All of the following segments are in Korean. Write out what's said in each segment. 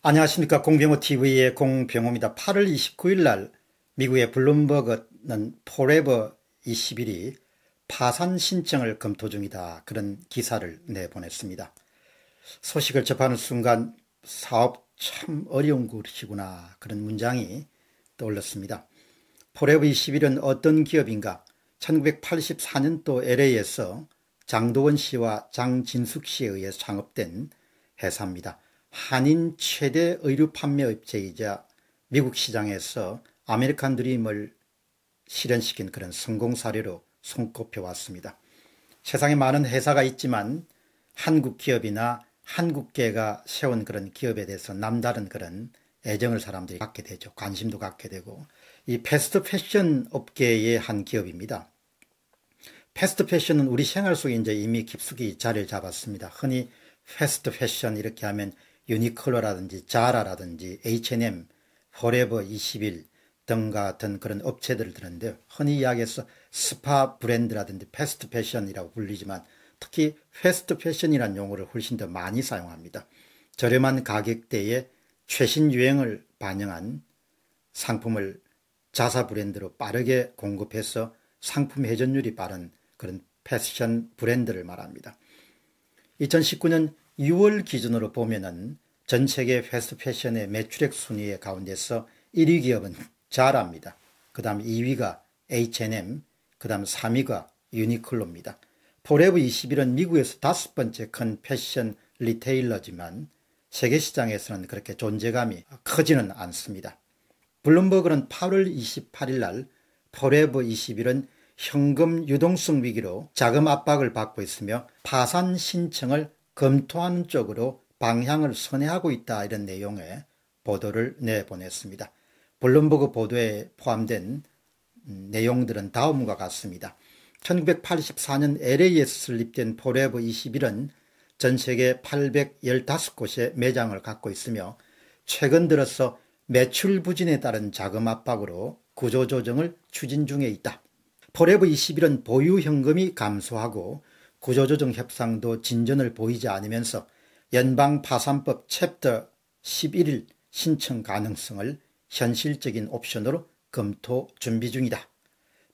안녕하십니까 공병호TV의 공병호입니다. 8월 29일 날 미국의 블룸버그는 포레버 21이 파산 신청을 검토 중이다. 그런 기사를 내보냈습니다. 소식을 접하는 순간 사업 참 어려운 것이구나. 그런 문장이 떠올랐습니다. 포레버 21은 어떤 기업인가? 1984년도 LA에서 장도원 씨와 장진숙 씨에 의해 창업된 회사입니다. 한인 최대 의류 판매 업체이자 미국 시장에서 아메리칸 드림을 실현시킨 그런 성공 사례로 손꼽혀 왔습니다. 세상에 많은 회사가 있지만 한국 기업이나 한국계가 세운 그런 기업에 대해서 남다른 그런 애정을 사람들이 갖게 되죠. 관심도 갖게 되고 이 패스트 패션 업계의 한 기업입니다. 패스트 패션은 우리 생활 속에 이제 이미 깊숙이 자리를 잡았습니다. 흔히 패스트 패션 이렇게 하면 유니클로라든지 자라라든지 H&M, 포레버 21 등과 같은 그런 업체들을 드는데요. 흔히 이야기해서 스파 브랜드라든지 패스트 패션이라고 불리지만 특히 패스트 패션이라는 용어를 훨씬 더 많이 사용합니다. 저렴한 가격대에 최신 유행을 반영한 상품을 자사 브랜드로 빠르게 공급해서 상품 회전율이 빠른 그런 패션 브랜드를 말합니다. 2019년 6월 기준으로 보면은 전 세계 패스트 패션의 매출액 순위의 가운데서 1위 기업은 자라입니다. 그 다음 2위가 H&M, 그 다음 3위가 유니클로입니다. 포레버 21은 미국에서 다섯 번째 큰 패션 retailer지만 세계 시장에서는 그렇게 존재감이 크지는 않습니다. 블룸버그는 8월 28일 날 Forever 21은 현금 유동성 위기로 자금 압박을 받고 있으며 파산 신청을 검토하는 쪽으로 방향을 선회하고 있다 이런 내용의 보도를 내보냈습니다. 블룸버그 보도에 포함된 음, 내용들은 다음과 같습니다. 1984년 LA에서 설립된 Forever 21은 전 세계 815곳의 매장을 갖고 있으며 최근 들어서 매출 부진에 따른 자금 압박으로 구조조정을 추진 중에 있다. Forever 21은 보유 현금이 감소하고 구조조정 협상도 진전을 보이지 않으면서 연방 파산법 챕터 11일 신청 가능성을 현실적인 옵션으로 검토 준비 중이다.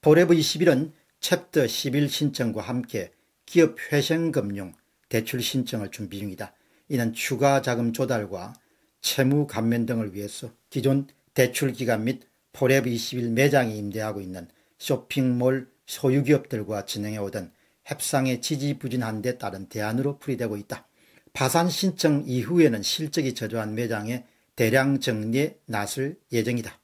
Forever 21은 챕터 11 신청과 함께 기업 회생금융 대출 신청을 준비 중이다. 이는 추가 자금 조달과 채무 감면 등을 위해서 기존 대출 기간 및 Forever 21 매장이 임대하고 있는 쇼핑몰 소유기업들과 진행해 오던 협상이 지지부진한 데 따른 대안으로 풀이되고 있다. 파산 신청 이후에는 실적이 저조한 매장의 대량 정리에 나설 예정이다.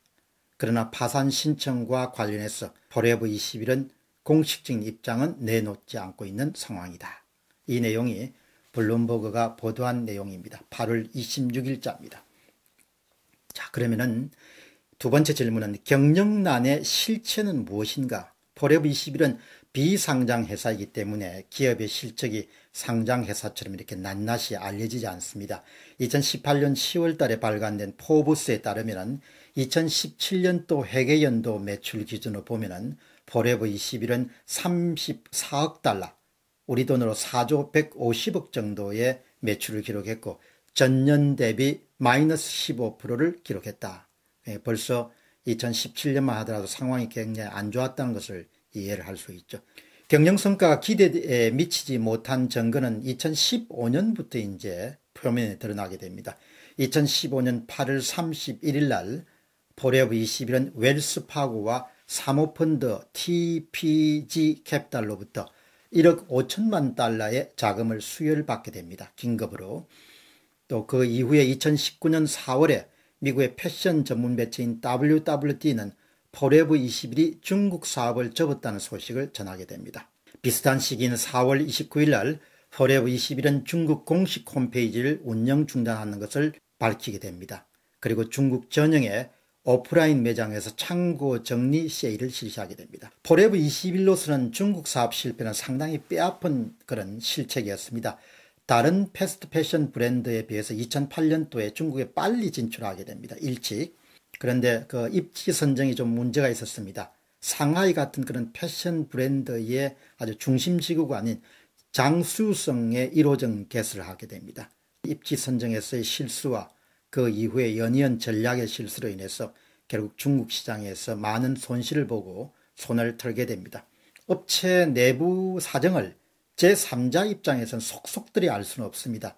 그러나 파산 신청과 관련해서 Forever 21은 공식적인 입장은 내놓지 않고 있는 상황이다. 이 내용이 블룸버그가 보도한 내용입니다. 8월 26일자입니다. 자, 그러면은 두 번째 질문은 경영난의 실체는 무엇인가? Forever 21은 비상장 회사이기 때문에 기업의 실적이 상장 회사처럼 이렇게 낱낱이 알려지지 않습니다. 2018년 10월 달에 발간된 포브스에 따르면 2017년도 회계연도 매출 기준으로 보면 Forever 21은 34억 달러, 우리 돈으로 4조 150억 정도의 매출을 기록했고 전년 대비 마이너스 15%를 기록했다. 예, 벌써 2017년만 하더라도 상황이 굉장히 안 좋았다는 것을 이해를 할 수 있죠. 경영 성과가 기대에 미치지 못한 증거는 2015년부터 이제 표면에 드러나게 됩니다. 2015년 8월 31일 날 Forever 21은 Wells Fargo와 사모펀드 TPG 캡달로부터 1억 5천만 달러의 자금을 수혈 받게 됩니다. 긴급으로. 또 그 이후에 2019년 4월에 미국의 패션 전문 매체인 WWD는 Forever 21이 중국 사업을 접었다는 소식을 전하게 됩니다. 비슷한 시기인 4월 29일 날 Forever 21은 중국 공식 홈페이지를 운영 중단하는 것을 밝히게 됩니다. 그리고 중국 전역의 오프라인 매장에서 창고 정리 세일을 실시하게 됩니다. Forever 21로서는 중국 사업 실패는 상당히 뼈아픈 그런 실책이었습니다. 다른 패스트 패션 브랜드에 비해서 2008년도에 중국에 빨리 진출하게 됩니다. 일찍. 그런데 그 입지 선정이 좀 문제가 있었습니다. 상하이 같은 그런 패션 브랜드의 아주 중심 지구가 아닌 장수성의 1호점 개설을 하게 됩니다. 입지 선정에서의 실수와 그 이후에 연이은 전략의 실수로 인해서 결국 중국 시장에서 많은 손실을 보고 손을 털게 됩니다. 업체 내부 사정을 제3자 입장에서는 속속들이 알 수는 없습니다.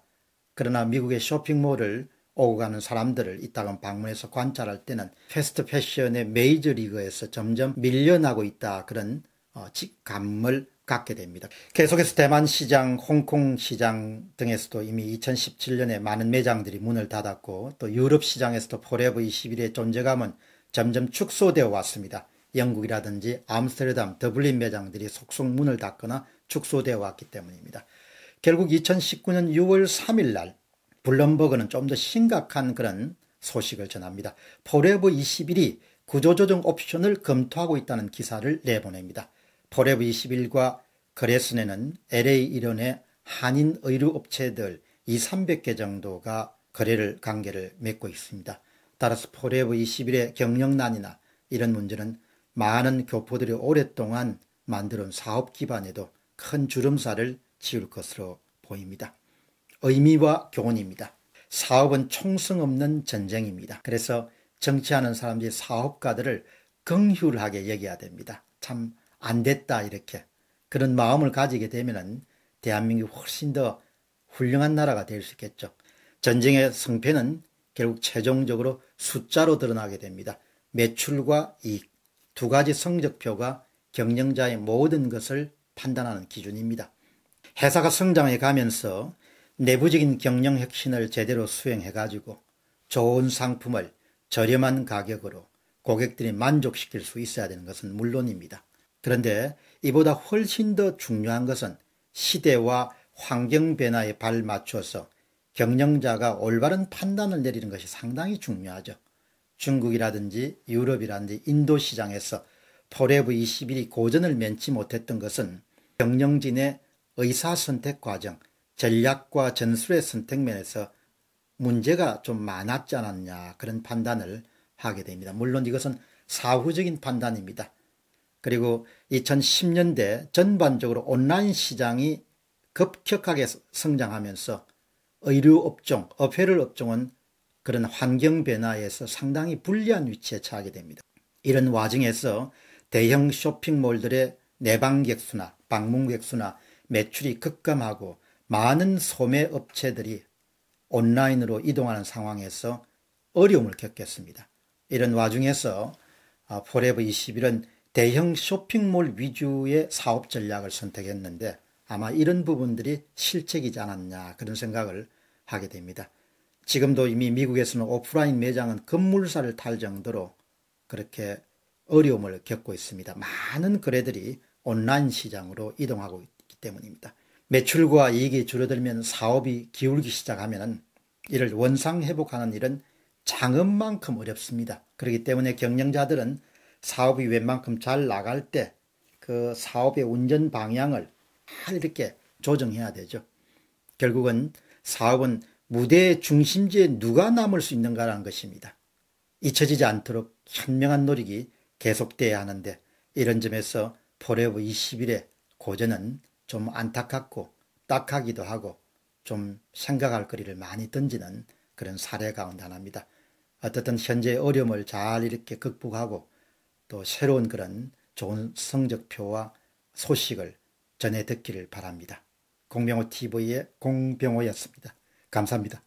그러나 미국의 쇼핑몰을 오고 가는 사람들을 이따금 방문해서 관찰할 때는 패스트 패션의 메이저 리그에서 점점 밀려나고 있다 그런 어, 직감을 갖게 됩니다. 계속해서 대만 시장, 홍콩 시장 등에서도 이미 2017년에 많은 매장들이 문을 닫았고 또 유럽 시장에서도 Forever 21의 존재감은 점점 축소되어 왔습니다. 영국이라든지 암스테르담, 더블린 매장들이 속속 문을 닫거나 축소되어 왔기 때문입니다. 결국 2019년 6월 3일 날 블룸버그는 좀 더 심각한 그런 소식을 전합니다. Forever 21이 구조조정 옵션을 검토하고 있다는 기사를 내보냅니다. Forever 21과 거래선에는 LA 일원의 한인 의류 업체들 2, 300개 정도가 거래를 관계를 맺고 있습니다. 따라서 Forever 21의 경영난이나 이런 문제는 많은 교포들이 오랫동안 만들어온 사업 기반에도 큰 주름살을 지을 것으로 보입니다. 의미와 교훈입니다. 사업은 총성 없는 전쟁입니다. 그래서 정치하는 사람들이 사업가들을 긍휼하게 여겨야 됩니다. 참 안 됐다 이렇게 그런 마음을 가지게 되면 대한민국이 훨씬 더 훌륭한 나라가 될 수 있겠죠. 전쟁의 성패는 결국 최종적으로 숫자로 드러나게 됩니다. 매출과 이익 두 가지 성적표가 경영자의 모든 것을 판단하는 기준입니다. 회사가 성장해 가면서 내부적인 경영 혁신을 제대로 수행해가지고 좋은 상품을 저렴한 가격으로 고객들이 만족시킬 수 있어야 되는 것은 물론입니다. 그런데 이보다 훨씬 더 중요한 것은 시대와 환경 변화에 발 맞춰서 경영자가 올바른 판단을 내리는 것이 상당히 중요하죠. 중국이라든지 유럽이라든지 인도 시장에서 Forever 21이 고전을 면치 못했던 것은 경영진의 의사선택 과정, 전략과 전술의 선택 면에서 문제가 좀 많았지 않았냐 그런 판단을 하게 됩니다. 물론 이것은 사후적인 판단입니다. 그리고 2010년대 전반적으로 온라인 시장이 급격하게 성장하면서 의류업종, apparel 업종은 그런 환경 변화에서 상당히 불리한 위치에 처하게 됩니다. 이런 와중에서 대형 쇼핑몰들의 내방객 수나 방문객 수나 매출이 급감하고 많은 소매 업체들이 온라인으로 이동하는 상황에서 어려움을 겪겠습니다. 이런 와중에서 아, Forever 21은 대형 쇼핑몰 위주의 사업 전략을 선택했는데 아마 이런 부분들이 실책이지 않았냐 그런 생각을 하게 됩니다. 지금도 이미 미국에서는 오프라인 매장은 급물살을 탈 정도로 그렇게 어려움을 겪고 있습니다. 많은 거래들이 온라인 시장으로 이동하고 있기 때문입니다. 매출과 이익이 줄어들면 사업이 기울기 시작하면 이를 원상 회복하는 일은 장엄만큼 어렵습니다. 그렇기 때문에 경영자들은 사업이 웬만큼 잘 나갈 때 그 사업의 운전 방향을 잘 이렇게 조정해야 되죠. 결국은 사업은 무대의 중심지에 누가 남을 수 있는가라는 것입니다. 잊혀지지 않도록 현명한 노력이 계속돼야 하는데 이런 점에서 Forever 21의 고전은 좀 안타깝고 딱하기도 하고 좀 생각할 거리를 많이 던지는 그런 사례 가운데 하나입니다. 어떻든 현재 어려움을 잘 이렇게 극복하고 또 새로운 그런 좋은 성적표와 소식을 전해 듣기를 바랍니다. 공병호 TV의 공병호였습니다. 감사합니다.